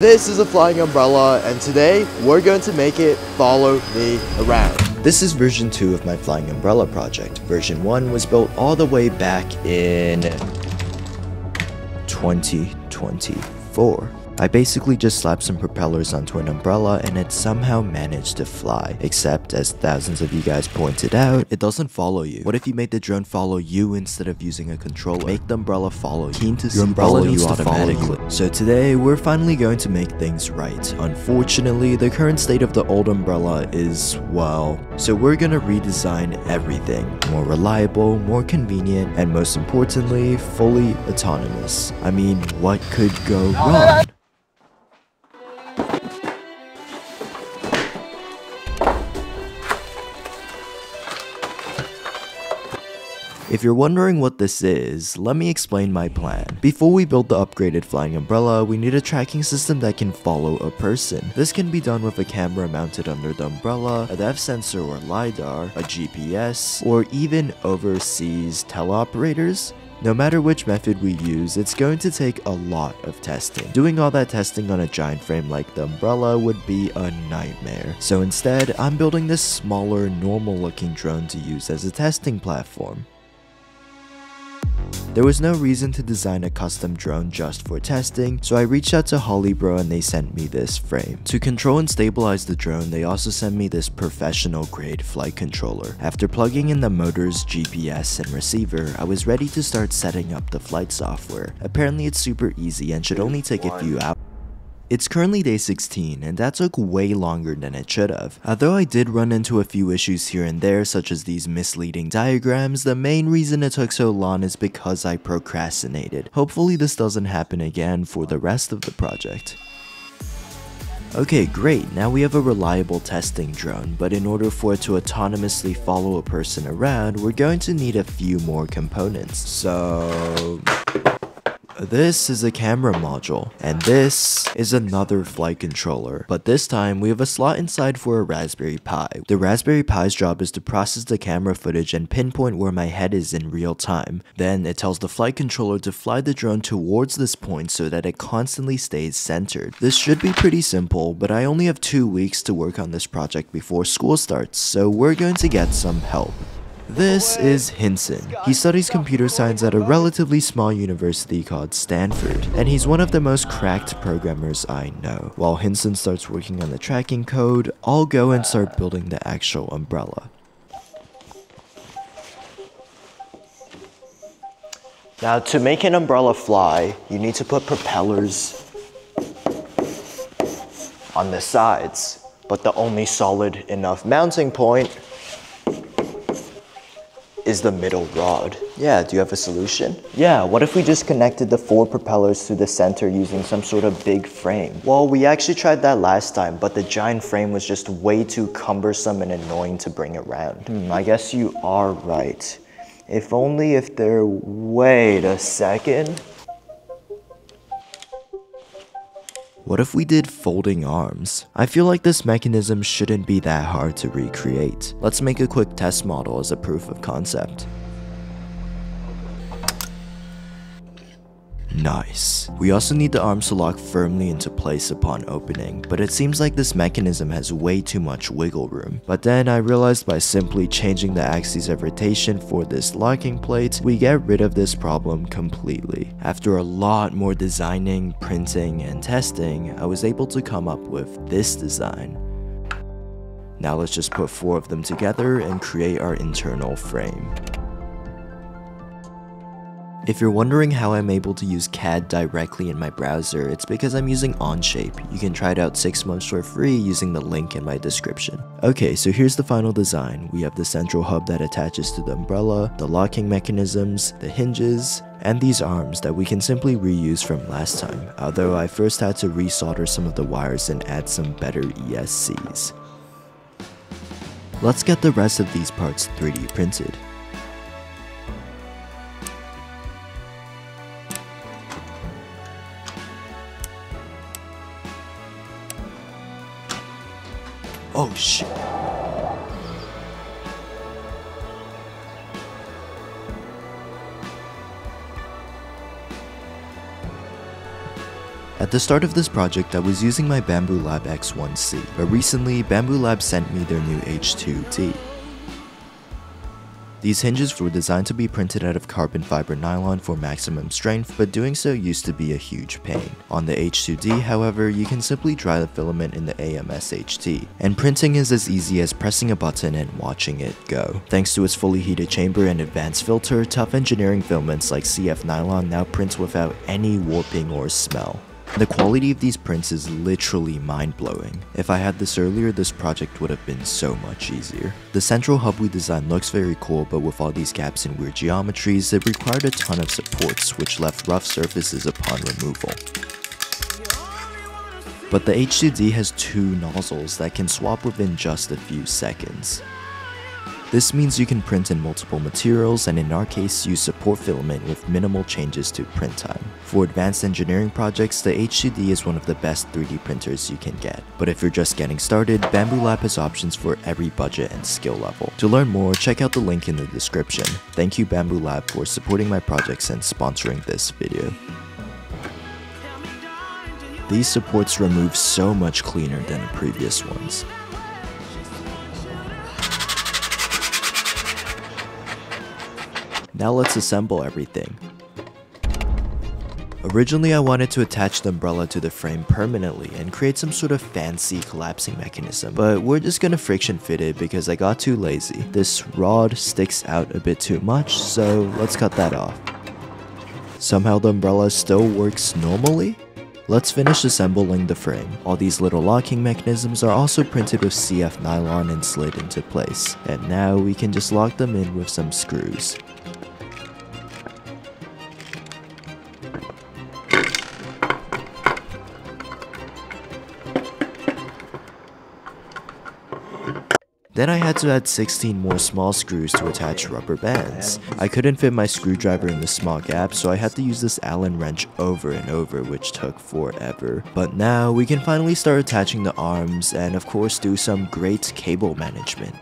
This is a flying umbrella and today we're going to make it follow me around. This is version 2 of my flying umbrella project. Version 1 was built all the way back in 2024. I basically just slapped some propellers onto an umbrella and it somehow managed to fly. Except, as thousands of you guys pointed out, it doesn't follow you. What if you made the drone follow you instead of using a controller? Make the umbrella follow you. Keen to Your umbrella needs you to automatically. Follow you. So today, we're finally going to make things right. Unfortunately, the current state of the old umbrella is, well, so we're gonna redesign everything. More reliable, more convenient, and most importantly, fully autonomous. I mean, what could go wrong? If you're wondering what this is, let me explain my plan. Before we build the upgraded flying umbrella, we need a tracking system that can follow a person. This can be done with a camera mounted under the umbrella, a depth sensor or LiDAR, a GPS, or even overseas teleoperators. No matter which method we use, it's going to take a lot of testing. Doing all that testing on a giant frame like the umbrella would be a nightmare. So instead, I'm building this smaller, normal looking drone to use as a testing platform. There was no reason to design a custom drone just for testing, so I reached out to Holybro and they sent me this frame. To control and stabilize the drone, they also sent me this professional grade flight controller. After plugging in the motors, GPS, and receiver, I was ready to start setting up the flight software. Apparently it's super easy and should only take a few hours. It's currently day 16, and that took way longer than it should have. Although I did run into a few issues here and there, such as these misleading diagrams, the main reason it took so long is because I procrastinated. Hopefully this doesn't happen again for the rest of the project. Okay, great, now we have a reliable testing drone, but in order for it to autonomously follow a person around, we're going to need a few more components. So... This is a camera module, and this is another flight controller. But this time, we have a slot inside for a Raspberry Pi. The Raspberry Pi's job is to process the camera footage and pinpoint where my head is in real time. Then, it tells the flight controller to fly the drone towards this point so that it constantly stays centered. This should be pretty simple, but I only have two weeks to work on this project before school starts, so we're going to get some help. This is Hinson. He studies computer science at a relatively small university called Stanford, and he's one of the most cracked programmers I know. While Hinson starts working on the tracking code, I'll go and start building the actual umbrella. Now to make an umbrella fly, you need to put propellers on the sides, but the only solid enough mounting point is the middle rod. Yeah, do you have a solution? Yeah, what if we just connected the four propellers to the center using some sort of big frame? Well, we actually tried that last time, but the giant frame was just way too cumbersome and annoying to bring around. Hmm, I guess you are right. If only if there... Wait a second. What if we did folding arms? I feel like this mechanism shouldn't be that hard to recreate. Let's make a quick test model as a proof of concept. Nice. We also need the arms to lock firmly into place upon opening, but it seems like this mechanism has way too much wiggle room. But then I realized by simply changing the axes of rotation for this locking plate, we get rid of this problem completely. After a lot more designing, printing, and testing, I was able to come up with this design. Now let's just put four of them together and create our internal frame. If you're wondering how I'm able to use CAD directly in my browser, it's because I'm using Onshape. You can try it out 6 months for free using the link in my description. Okay, so here's the final design. We have the central hub that attaches to the umbrella, the locking mechanisms, the hinges, and these arms that we can simply reuse from last time, although I first had to resolder some of the wires and add some better ESCs. Let's get the rest of these parts 3D printed. At the start of this project, I was using my Bambu Lab X1C, but recently Bambu Lab sent me their new H2D. These hinges were designed to be printed out of carbon fiber nylon for maximum strength, but doing so used to be a huge pain. On the H2D, however, you can simply dry the filament in the AMS HT, and printing is as easy as pressing a button and watching it go. Thanks to its fully heated chamber and advanced filter, tough engineering filaments like CF nylon now print without any warping or smell. The quality of these prints is literally mind-blowing. If I had this earlier, this project would have been so much easier. The central hub we designed looks very cool, but with all these gaps and weird geometries, it required a ton of supports, which left rough surfaces upon removal. But the H2D has two nozzles that can swap within just a few seconds. This means you can print in multiple materials and in our case use support filament with minimal changes to print time. For advanced engineering projects, the H2D is one of the best 3D printers you can get. But if you're just getting started, Bambu Lab has options for every budget and skill level. To learn more, check out the link in the description. Thank you Bambu Lab for supporting my projects and sponsoring this video. These supports remove so much cleaner than the previous ones. Now let's assemble everything. Originally I wanted to attach the umbrella to the frame permanently and create some sort of fancy collapsing mechanism, but we're just gonna friction fit it because I got too lazy. This rod sticks out a bit too much, so let's cut that off. Somehow the umbrella still works normally? Let's finish assembling the frame. All these little locking mechanisms are also printed with CF nylon and slid into place. And now we can just lock them in with some screws. Then I had to add 16 more small screws to attach rubber bands. I couldn't fit my screwdriver in the small gap, so I had to use this Allen wrench over and over, which took forever. But now, we can finally start attaching the arms, and of course do some great cable management.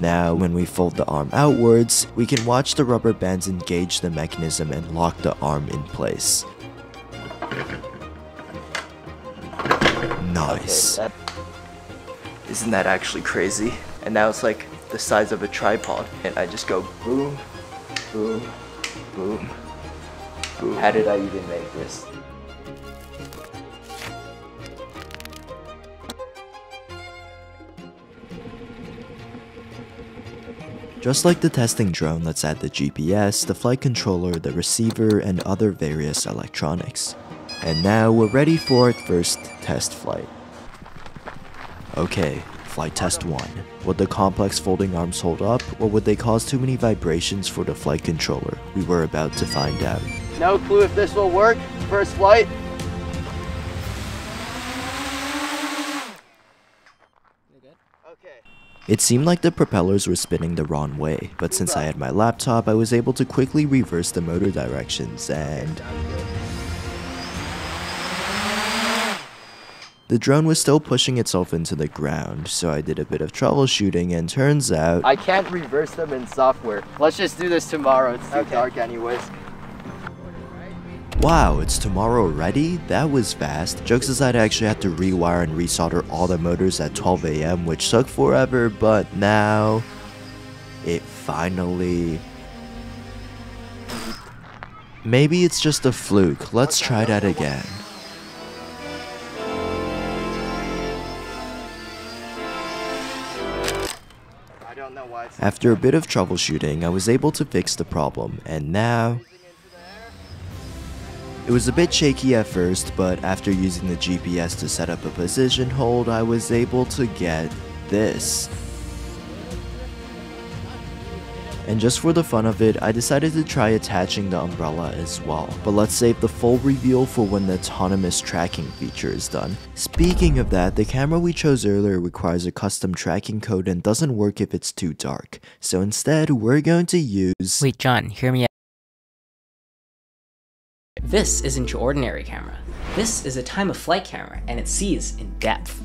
Now, when we fold the arm outwards, we can watch the rubber bands engage the mechanism and lock the arm in place. Nice. Isn't that actually crazy? And now it's like the size of a tripod. And I just go boom, boom, boom, boom. How did I even make this? Just like the testing drone, let's add the GPS, the flight controller, the receiver, and other various electronics. And now we're ready for our first test flight. Okay, flight test 1. Would the complex folding arms hold up, or would they cause too many vibrations for the flight controller? We were about to find out. No clue if this will work. First flight. Okay. It seemed like the propellers were spinning the wrong way, but since I had my laptop, I was able to quickly reverse the motor directions and... The drone was still pushing itself into the ground, so I did a bit of troubleshooting and turns out... I can't reverse them in software. Let's just do this tomorrow. It's too Okay. dark anyways. Wow, it's tomorrow already? That was fast. Jokes aside, I actually had to rewire and resolder all the motors at 12 a.m., which took forever, but now... It finally... Maybe it's just a fluke. Let's try that again. After a bit of troubleshooting, I was able to fix the problem, and now... It was a bit shaky at first, but after using the GPS to set up a position hold, I was able to get this. And just for the fun of it, I decided to try attaching the umbrella as well. But let's save the full reveal for when the autonomous tracking feature is done. Speaking of that, the camera we chose earlier requires a custom tracking code and doesn't work if it's too dark. So instead, we're going to use... Wait, John, hear me out. This isn't your ordinary camera. This is a time of flight camera, and it sees in depth.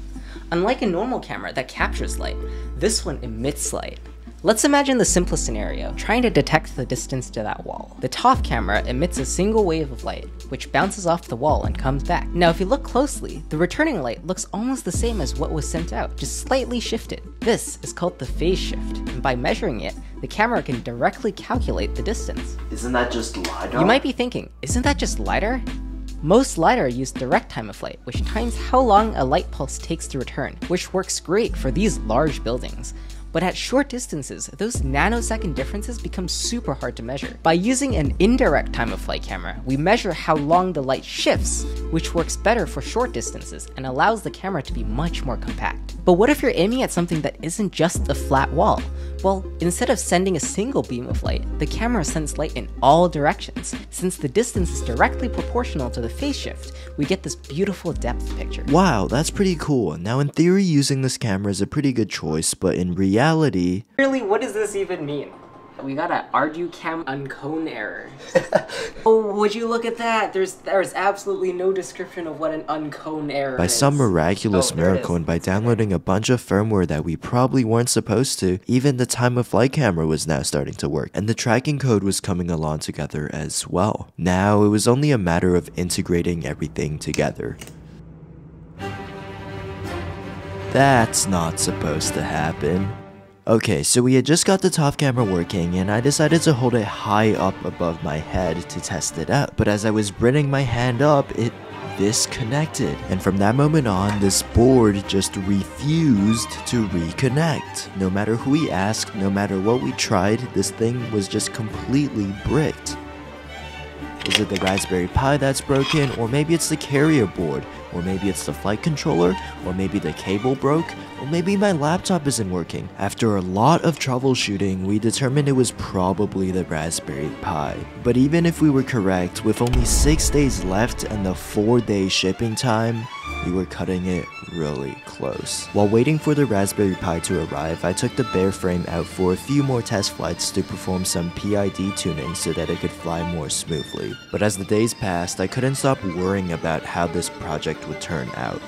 Unlike a normal camera that captures light, this one emits light. Let's imagine the simplest scenario, trying to detect the distance to that wall. The TOF camera emits a single wave of light, which bounces off the wall and comes back. Now if you look closely, the returning light looks almost the same as what was sent out, just slightly shifted. This is called the phase shift, and by measuring it, the camera can directly calculate the distance. Isn't that just LiDAR? You might be thinking, isn't that just LiDAR? Most LiDAR use direct time of flight, which times how long a light pulse takes to return, which works great for these large buildings. But at short distances, those nanosecond differences become super hard to measure. By using an indirect time of flight camera, we measure how long the light shifts, which works better for short distances and allows the camera to be much more compact. But what if you're aiming at something that isn't just a flat wall? Well, instead of sending a single beam of light, the camera sends light in all directions. Since the distance is directly proportional to the phase shift, we get this beautiful depth picture. Wow, that's pretty cool. Now in theory, using this camera is a pretty good choice, but in reality... Really, what does this even mean? We got an ArduCam uncone error. oh, would you look at that? There's there's absolutely no description of what an uncone error is. By is. some miraculous Oh, miracle and by downloading a bunch of firmware that we probably weren't supposed to, even the time of flight camera was now starting to work, and the tracking code was coming along together as well. Now it was only a matter of integrating everything together. That's not supposed to happen. Okay, so we had just got the top camera working and I decided to hold it high up above my head to test it out. But as I was bringing my hand up, it disconnected. And from that moment on, this board just refused to reconnect. No matter who we asked, no matter what we tried, this thing was just completely bricked. Is it the Raspberry Pi that's broken, or maybe it's the carrier board, or maybe it's the flight controller, or maybe the cable broke, or maybe my laptop isn't working. After a lot of troubleshooting, we determined it was probably the Raspberry Pi. But even if we were correct, with only 6 days left and the 4 day shipping time, we were cutting it really close. While waiting for the Raspberry Pi to arrive, I took the bare frame out for a few more test flights to perform some PID tuning so that it could fly more smoothly. But as the days passed, I couldn't stop worrying about how this project would turn out.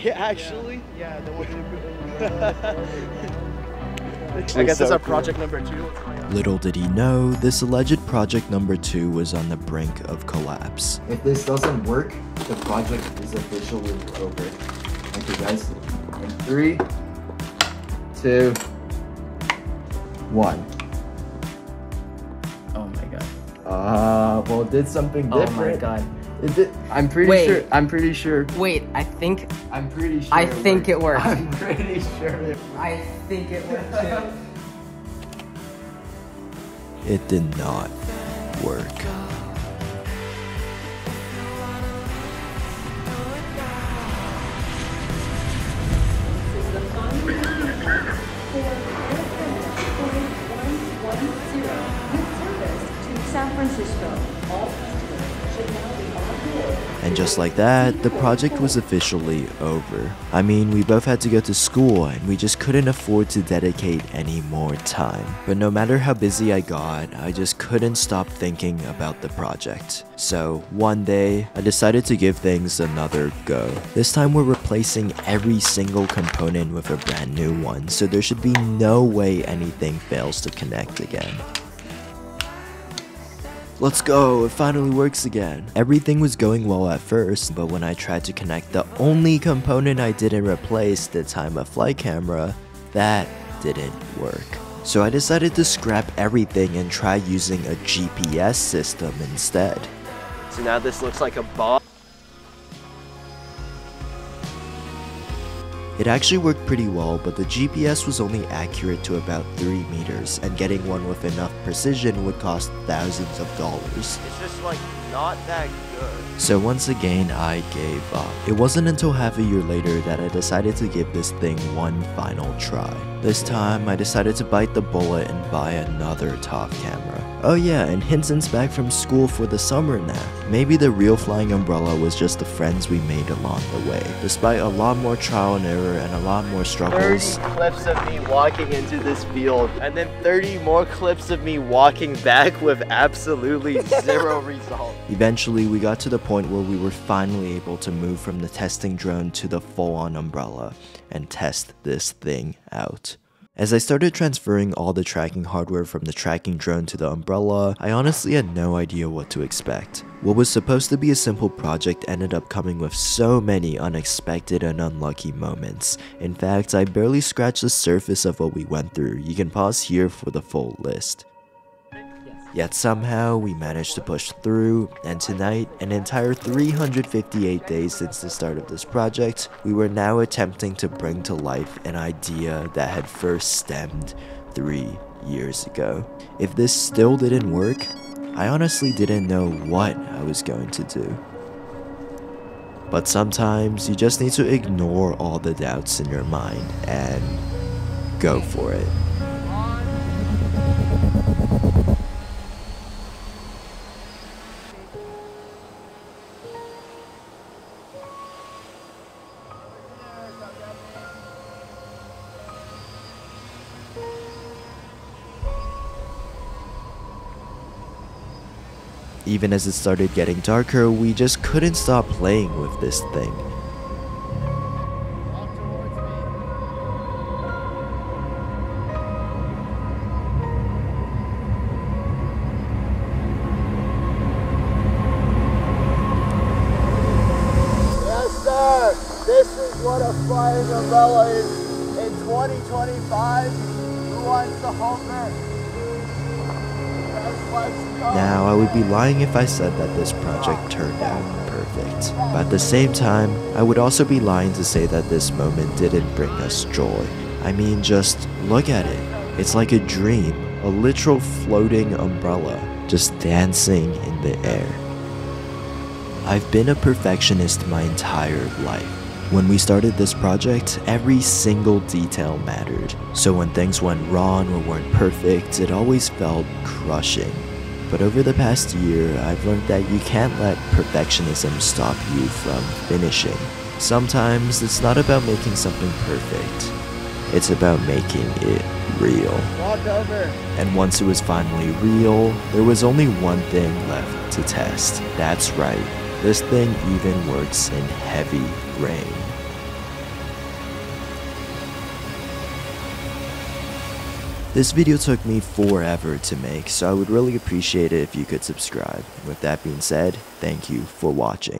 actually? Yeah, the one you I guess that's so our project number two. Little did he know, this alleged project number 2 was on the brink of collapse. If this doesn't work, the project is officially over. Thank you guys. In three, two, one. Oh my god. Uh, well, it did something different. Oh different. my god. It did. I'm pretty Wait. sure. I'm pretty sure. Wait, I think I'm pretty sure. I think it worked. I'm pretty sure. It I think it worked too. It did not work. San Francisco. All And just like that, the project was officially over. I mean, we both had to go to school and we just couldn't afford to dedicate any more time. But no matter how busy I got, I just couldn't stop thinking about the project. So one day, I decided to give things another go. This time we're replacing every single component with a brand new one, so there should be no way anything fails to connect again. Let's go, it finally works again. Everything was going well at first, but when I tried to connect the only component I didn't replace, the time of flight camera, that didn't work. So I decided to scrap everything and try using a GPS system instead. So now this looks like a bomb. It actually worked pretty well, but the GPS was only accurate to about 3 meters, and getting one with enough precision would cost thousands of dollars. It's just like not that good. So once again, I gave up. It wasn't until half a year later that I decided to give this thing one final try. This time, I decided to bite the bullet and buy another top camera. Oh yeah, and Hinson's back from school for the summer now. Maybe the real flying umbrella was just the friends we made along the way. Despite a lot more trial and error and a lot more struggles. 30 struggles, clips of me walking into this field, and then 30 more clips of me walking back with absolutely zero result. eventually we got to the point where we were finally able to move from the testing drone to the full-on umbrella and test this thing out. As I started transferring all the tracking hardware from the tracking drone to the umbrella, I honestly had no idea what to expect. What was supposed to be a simple project ended up coming with so many unexpected and unlucky moments. In fact, I barely scratched the surface of what we went through. You can pause here for the full list. Yet somehow we managed to push through, and tonight, an entire 358 days since the start of this project, we were now attempting to bring to life an idea that had first stemmed three years ago. If this still didn't work, I honestly didn't know what I was going to do. But sometimes you just need to ignore all the doubts in your mind and go for it. Even as it started getting darker, we just couldn't stop playing with this thing. Now, I would be lying if I said that this project turned out perfect. But at the same time, I would also be lying to say that this moment didn't bring us joy. I mean, just look at it. It's like a dream, a literal floating umbrella, just dancing in the air. I've been a perfectionist my entire life. When we started this project, every single detail mattered. So when things went wrong or weren't perfect, it always felt crushing. But over the past year, I've learned that you can't let perfectionism stop you from finishing. Sometimes it's not about making something perfect, it's about making it real. And once it was finally real, there was only one thing left to test. That's right, this thing even works in heavy rain. This video took me forever to make, so I would really appreciate it if you could subscribe. With that being said, thank you for watching.